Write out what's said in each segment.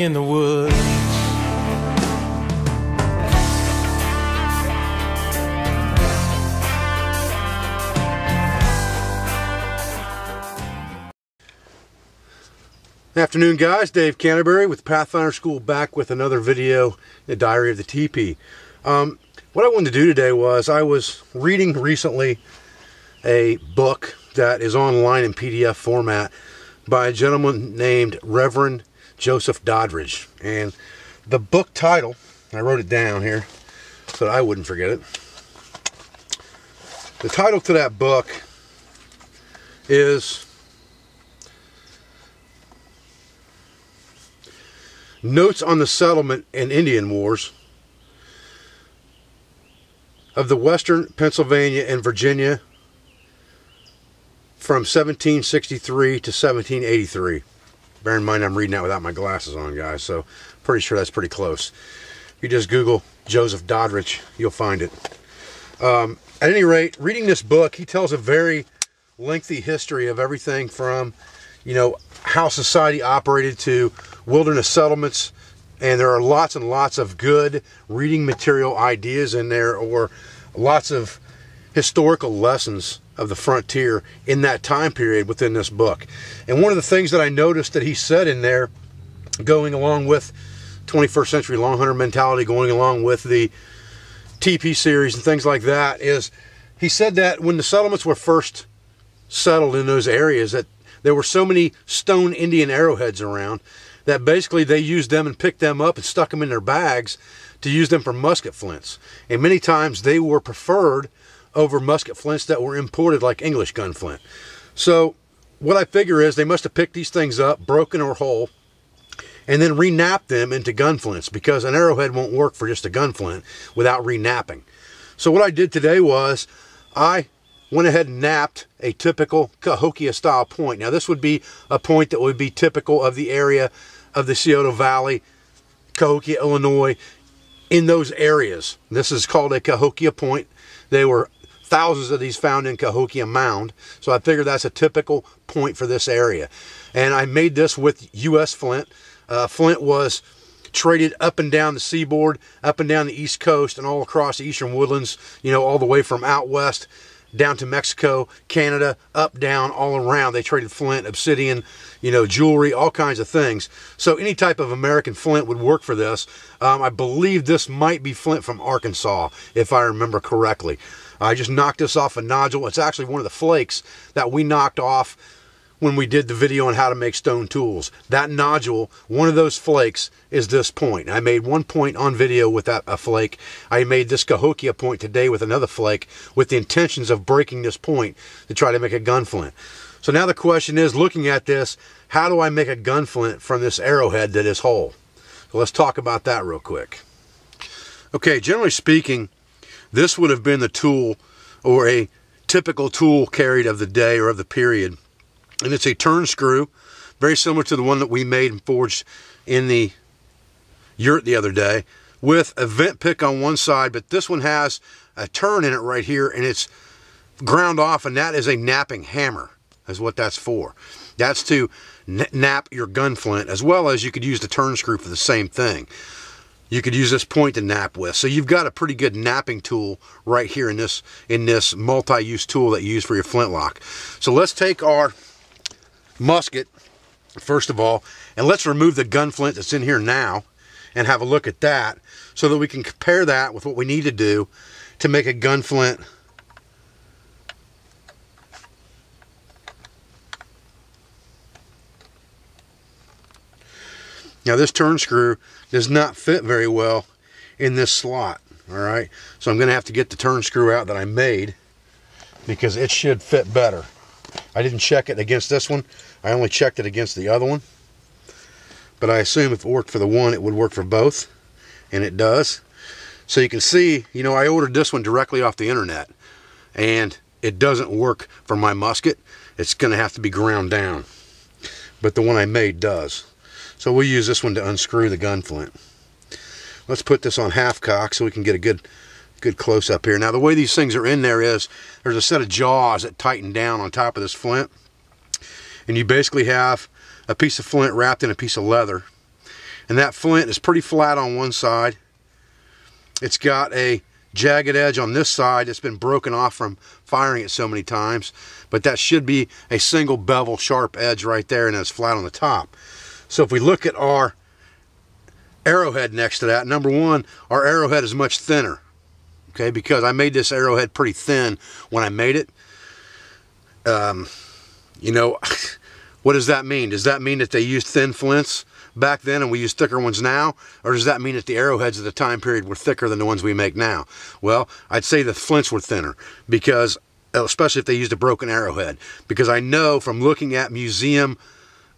in the woods. Afternoon guys, Dave Canterbury with Pathfinder School back with another video, The Diary of the Tipi. Um, what I wanted to do today was I was reading recently a book that is online in PDF format by a gentleman named Reverend Joseph Doddridge. And the book title, I wrote it down here so I wouldn't forget it. The title to that book is Notes on the Settlement and Indian Wars of the Western Pennsylvania and Virginia from 1763 to 1783. Bear in mind I'm reading that without my glasses on, guys, so pretty sure that's pretty close. If you just Google Joseph Doddridge, you'll find it. Um, at any rate, reading this book, he tells a very lengthy history of everything from, you know, how society operated to wilderness settlements, and there are lots and lots of good reading material ideas in there or lots of historical lessons of the frontier in that time period within this book. And one of the things that I noticed that he said in there, going along with 21st century long hunter mentality, going along with the TP series and things like that, is he said that when the settlements were first settled in those areas, that there were so many stone Indian arrowheads around that basically they used them and picked them up and stuck them in their bags to use them for musket flints. And many times they were preferred over musket flints that were imported like English gun flint. So what I figure is they must have picked these things up, broken or whole, and then reknapped them into gun flints because an arrowhead won't work for just a gun flint without reknapping. So what I did today was I went ahead and knapped a typical Cahokia style point. Now this would be a point that would be typical of the area of the Scioto Valley, Cahokia, Illinois, in those areas. This is called a Cahokia point. They were thousands of these found in Cahokia Mound. So I figured that's a typical point for this area. And I made this with U.S. flint. Uh, flint was traded up and down the seaboard, up and down the east coast, and all across the eastern woodlands, you know, all the way from out west down to Mexico, Canada, up, down, all around. They traded flint, obsidian, you know, jewelry, all kinds of things. So any type of American flint would work for this. Um, I believe this might be flint from Arkansas, if I remember correctly. Uh, I just knocked this off a nodule. It's actually one of the flakes that we knocked off when we did the video on how to make stone tools. That nodule, one of those flakes, is this point. I made one point on video with that a flake. I made this Cahokia point today with another flake with the intentions of breaking this point to try to make a gun flint. So now the question is, looking at this, how do I make a gun flint from this arrowhead that is whole? So let's talk about that real quick. Okay, generally speaking, this would have been the tool or a typical tool carried of the day or of the period and it's a turn screw, very similar to the one that we made and forged in the yurt the other day, with a vent pick on one side, but this one has a turn in it right here, and it's ground off, and that is a knapping hammer, is what that's for. That's to knap your gun flint, as well as you could use the turn screw for the same thing. You could use this point to knap with. So you've got a pretty good knapping tool right here in this in this multi-use tool that you use for your flintlock. So let's take our musket, first of all, and let's remove the gun flint that's in here now and have a look at that so that we can compare that with what we need to do to make a gun flint Now this turn screw does not fit very well in this slot, all right? So I'm gonna have to get the turn screw out that I made because it should fit better. I didn't check it against this one. I only checked it against the other one. But I assume if it worked for the one, it would work for both. And it does. So you can see, you know, I ordered this one directly off the internet. And it doesn't work for my musket. It's going to have to be ground down. But the one I made does. So we'll use this one to unscrew the gun flint. Let's put this on half cock so we can get a good good close up here. Now the way these things are in there is there's a set of jaws that tighten down on top of this flint and you basically have a piece of flint wrapped in a piece of leather And that flint is pretty flat on one side. It's got a jagged edge on this side that's been broken off from firing it so many times. But that should be a single bevel sharp edge right there and it's flat on the top. So if we look at our arrowhead next to that, number one, our arrowhead is much thinner. Okay, because I made this arrowhead pretty thin when I made it. Um, you know, what does that mean? Does that mean that they used thin flints back then and we use thicker ones now? Or does that mean that the arrowheads of the time period were thicker than the ones we make now? Well, I'd say the flints were thinner because, especially if they used a broken arrowhead, because I know from looking at museum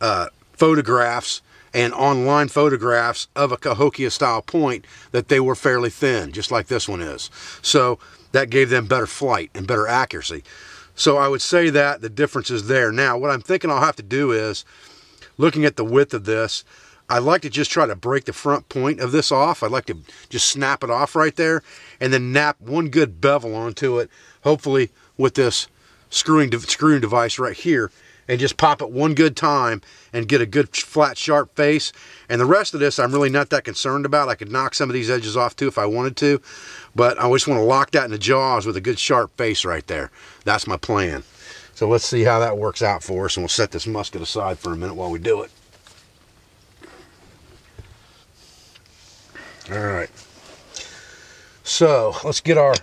uh, photographs and online photographs of a Cahokia style point that they were fairly thin, just like this one is. So that gave them better flight and better accuracy. So I would say that the difference is there. Now, what I'm thinking I'll have to do is, looking at the width of this, I'd like to just try to break the front point of this off. I'd like to just snap it off right there and then knap one good bevel onto it, hopefully with this screwing, screwing device right here and just pop it one good time and get a good flat sharp face. And the rest of this I'm really not that concerned about. I could knock some of these edges off too if I wanted to. But I just want to lock that in the jaws with a good sharp face right there. That's my plan. So let's see how that works out for us and we'll set this musket aside for a minute while we do it. All right. So let's get our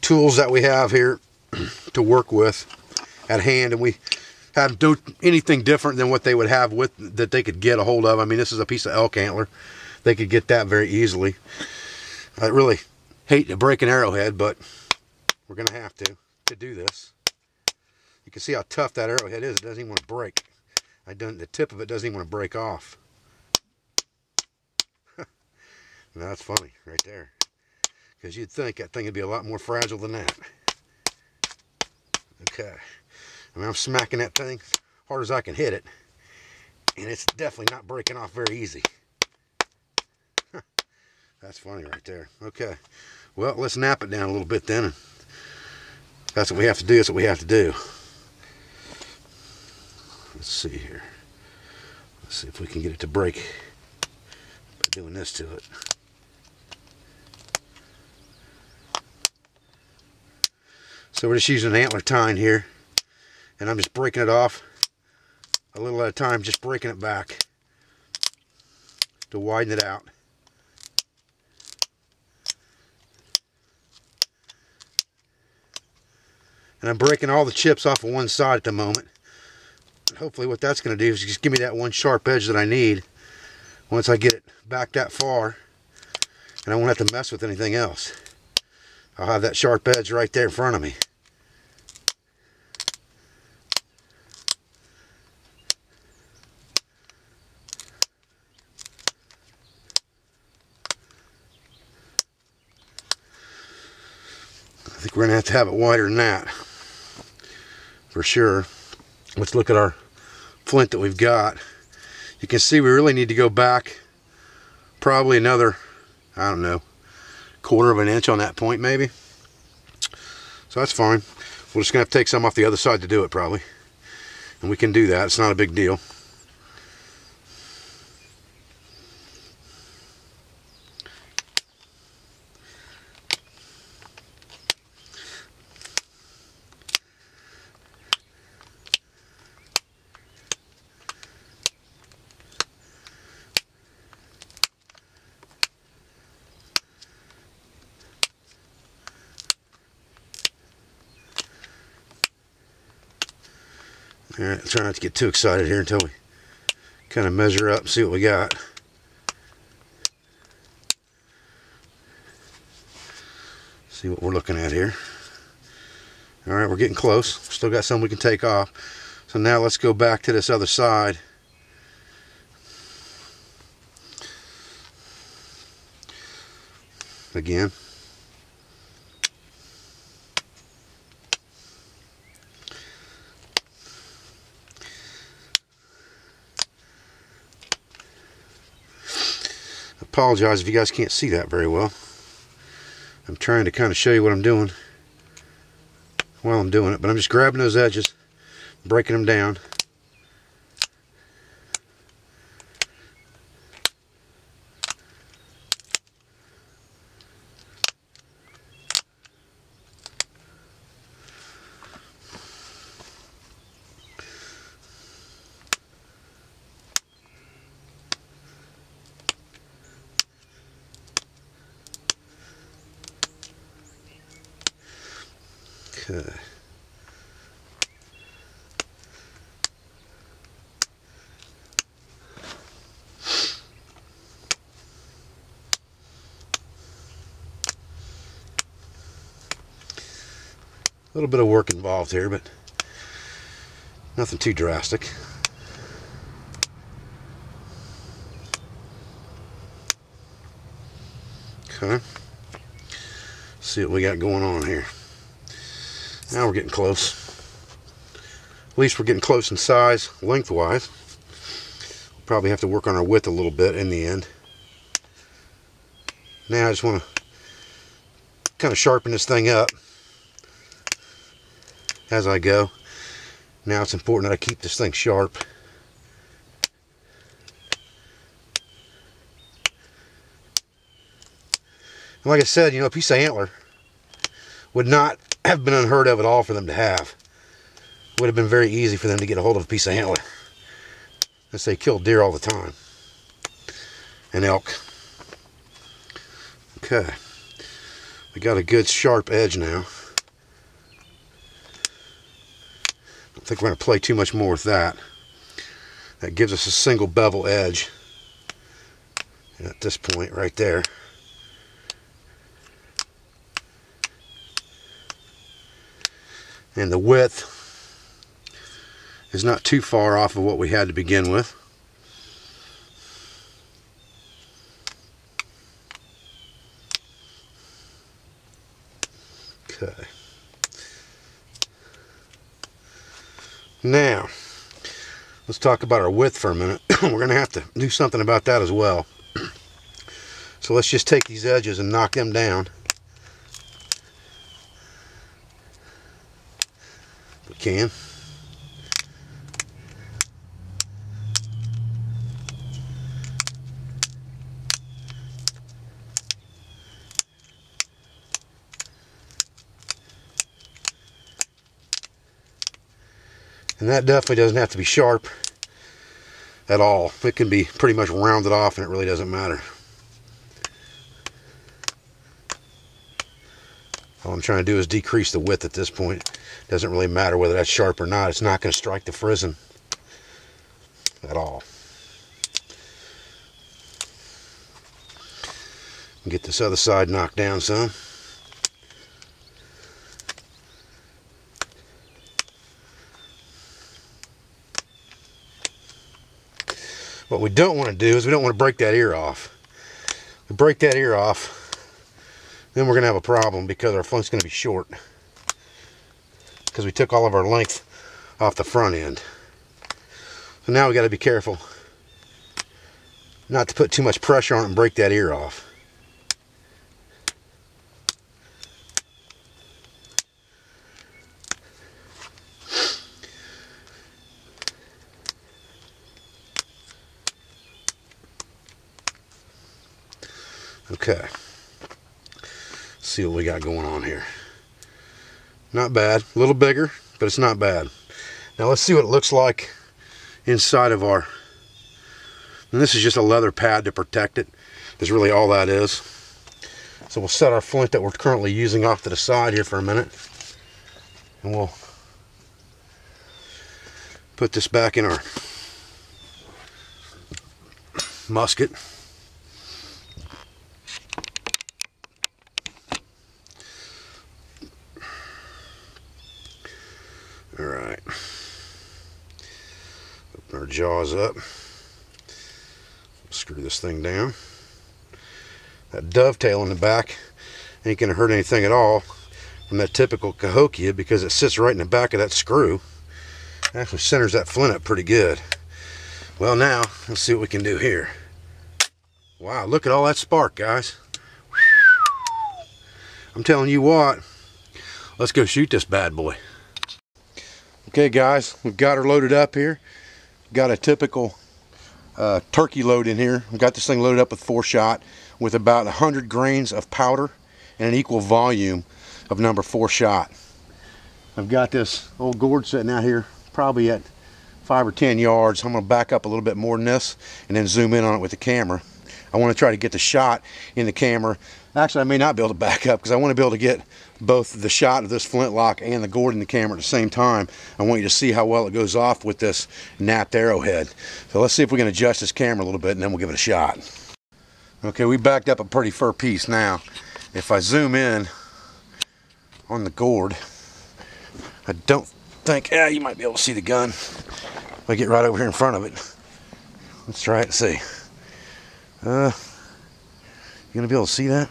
tools that we have here to work with at hand and we had do anything different than what they would have with that they could get a hold of. I mean, this is a piece of elk antler. They could get that very easily. I really hate to break an arrowhead, but we're going to have to to do this. You can see how tough that arrowhead is. It doesn't even want to break. I done the tip of it doesn't even want to break off. that's funny right there. Because you'd think that thing would be a lot more fragile than that. Okay. I mean, I'm smacking that thing hard as I can hit it. And it's definitely not breaking off very easy. That's funny right there. Okay. Well, let's knap it down a little bit then. That's what we have to do. That's what we have to do. Let's see here. Let's see if we can get it to break by doing this to it. So we're just using an antler tine here and I'm just breaking it off a little at a time, just breaking it back to widen it out. And I'm breaking all the chips off of one side at the moment. Hopefully what that's going to do is just give me that one sharp edge that I need once I get it back that far. And I won't have to mess with anything else. I'll have that sharp edge right there in front of me. Think we're to have to have it wider than that for sure. Let's look at our flint that we've got. You can see we really need to go back probably another, I don't know, quarter of an inch on that point maybe. So that's fine. We're just to have to take some off the other side to do it probably. And we can do that. It's not a big deal. All right, try not to get too excited here until we kind of measure up and see what we got. See what we're looking at here. All right, we're getting close. Still got some we can take off. So now let's go back to this other side. Again. Apologize if you guys can't see that very well. I'm trying to kind of show you what I'm doing while I'm doing it, but I'm just grabbing those edges, breaking them down. Okay. A little bit of work involved here, but nothing too drastic. Okay. See what we got going on here. Now we're getting close. At least we're getting close in size, lengthwise. We'll probably have to work on our width a little bit in the end. Now I just want to kind of sharpen this thing up as I go. Now it's important that I keep this thing sharp. And like I said, you know, a piece of antler would not have been unheard of at all for them to have. Would have been very easy for them to get a hold of a piece of antler. As they kill deer all the time. And elk. Okay. We got a good sharp edge now. I don't think we're going to play too much more with that. That gives us a single bevel edge at this point right there. And the width is not too far off of what we had to begin with. Okay. Now, let's talk about our width for a minute. We're going to have to do something about that as well. So let's just take these edges and knock them down. Can. And that definitely doesn't have to be sharp at all. It can be pretty much rounded off and it really doesn't matter. I'm trying to do is decrease the width at this point. Doesn't really matter whether that's sharp or not. It's not going to strike the frizzen at all. Get this other side knocked down some. What we don't want to do is we don't want to break that ear off. We break that ear off, then we're going to have a problem because our flunk's going to be short. Because we took all of our length off the front end. So now we got to be careful not to put too much pressure on it and break that ear off. Okay. See what we got going on here. Not bad. A little bigger, but it's not bad. Now let's see what it looks like inside of our... And this is just a leather pad to protect it. Is really all that is. So we'll set our flint that we're currently using off to the side here for a minute. And we'll put this back in our musket. All right. Open our jaws up. Screw this thing down. That dovetail in the back ain't going to hurt anything at all from that typical Cahokia because it sits right in the back of that screw. Actually centers that flint up pretty good. Well now, let's see what we can do here. Wow, look at all that spark, guys. I'm telling you what, let's go shoot this bad boy. Okay guys, we've got her loaded up here. Got a typical uh, turkey load in here. We've got this thing loaded up with four shot with about 100 grains of powder and an equal volume of number four shot. I've got this old gourd sitting out here probably at five or 10 yards. I'm gonna back up a little bit more than this and then zoom in on it with the camera. I wanna try to get the shot in the camera. Actually, I may not be able to back up because I wanna be able to get both the shot of this flintlock and the gourd in the camera at the same time. I want you to see how well it goes off with this knapped arrowhead. So let's see if we can adjust this camera a little bit and then we'll give it a shot. Okay, we backed up a pretty fur piece now. If I zoom in on the gourd, I don't think, yeah, you might be able to see the gun. If I get right over here in front of it. Let's try it and see. Uh, you gonna be able to see that?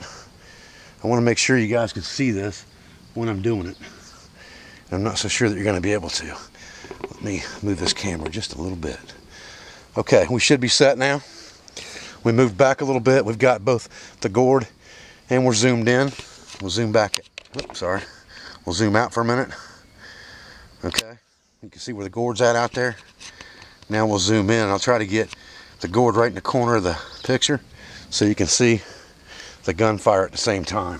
I want to make sure you guys can see this when I'm doing it. I'm not so sure that you're going to be able to. Let me move this camera just a little bit. Okay, we should be set now. We moved back a little bit. We've got both the gourd and we're zoomed in. We'll zoom back. Oops, sorry. We'll zoom out for a minute. Okay, you can see where the gourd's at out there. Now we'll zoom in. I'll try to get the gourd right in the corner of the picture so you can see the gunfire at the same time.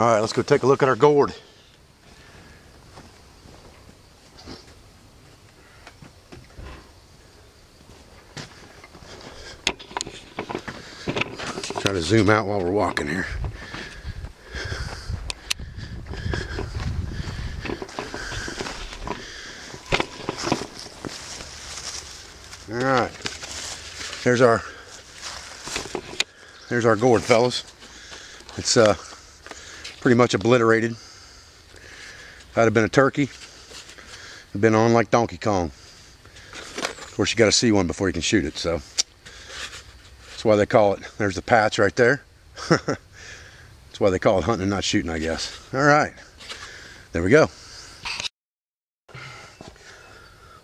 All right, let's go take a look at our gourd. Try to zoom out while we're walking here. All right, there's our there's our gourd, fellas. It's uh pretty much obliterated. If I'd have been a turkey, it'd been on like Donkey Kong. Of course, you got to see one before you can shoot it, so that's why they call it. There's the patch right there. that's why they call it hunting and not shooting, I guess. All right, there we go.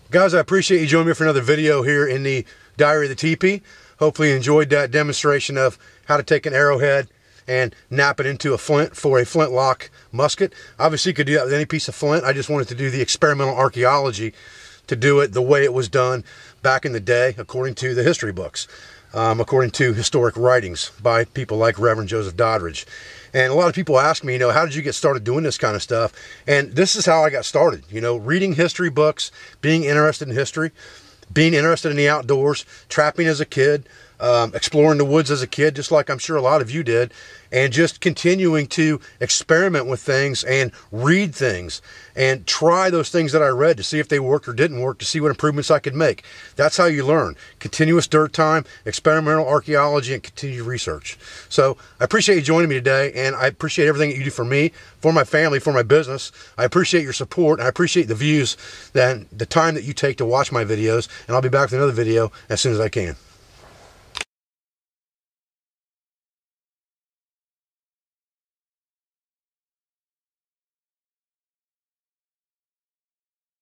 Guys, I appreciate you joining me for another video here in the Diary of the Tipi. Hopefully you enjoyed that demonstration of how to take an arrowhead and knap it into a flint for a flintlock musket. Obviously, you could do that with any piece of flint. I just wanted to do the experimental archaeology to do it the way it was done back in the day, according to the history books, um, according to historic writings by people like Reverend Joseph Doddridge. And a lot of people ask me, you know, how did you get started doing this kind of stuff? And this is how I got started, you know, reading history books, being interested in history, being interested in the outdoors, trapping as a kid, um, exploring the woods as a kid, just like I'm sure a lot of you did, and just continuing to experiment with things and read things and try those things that I read to see if they worked or didn't work to see what improvements I could make. That's how you learn. Continuous dirt time, experimental archaeology, and continued research. So I appreciate you joining me today, and I appreciate everything that you do for me, for my family, for my business. I appreciate your support, and I appreciate the views, and the time that you take to watch my videos, and I'll be back with another video as soon as I can.